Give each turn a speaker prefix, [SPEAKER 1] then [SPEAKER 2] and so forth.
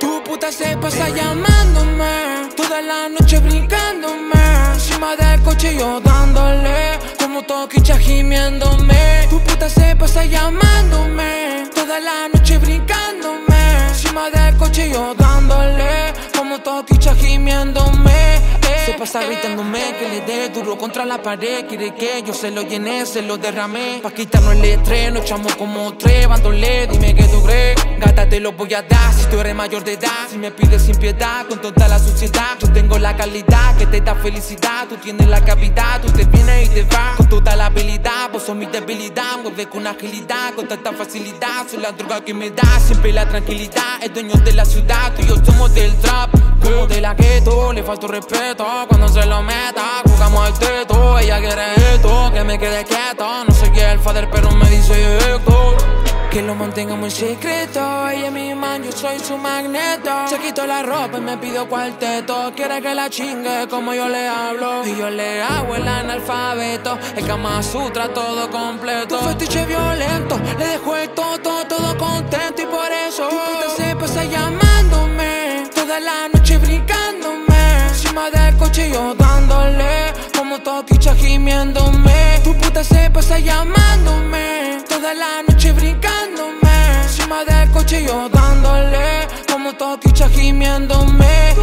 [SPEAKER 1] Tu puta se pasa llamándome, toda la noche brincándome. Encima del coche yo dándole, como toquicha gimiéndome. Tu puta se pasa llamándome, toda la noche brincándome. Encima del coche yo dándole, como toquicha gimiéndome eh, Se pasa gritándome que le dé duro contra la pared. Quiere que yo se lo llené, se lo derramé Pa' quitarnos el estrés, nos echamos como tres Bandole, dime que crees Gata te lo voy a dar. Si tú eres mayor de edad Si me pides sin piedad, con toda la suciedad Yo tengo la calidad que te da felicidad. Tú tienes la cavidad, tú te vienes y te vas. Con toda la habilidad, vos sos mi debilidad. Mueve con agilidad, con tanta facilidad. Soy la droga que me da siempre la tranquilidad. El dueño de la ciudad, tú y yo somos gueto, le falta respeto. Cuando se lo meta, jugamos al teto. Ella quiere esto, que me quede quieto. No soy el father, pero me dice esto. Que lo mantengamos en secreto. Ella es mi man, yo soy su magneto. Se quitó la ropa y me pidió cuarteto. Quiere que la chingue como yo le hablo. Y yo le hago el analfabeto. El Kama Sutra todo completo. Tu fetiche violento. Le dejo el todo, todo contento Y por eso Encima del coche yo dándole Como toquicha gimiéndome Tu puta se pasa llamándome Toda la noche brincándome Encima del coche yo dándole Como toquicha gimiéndome.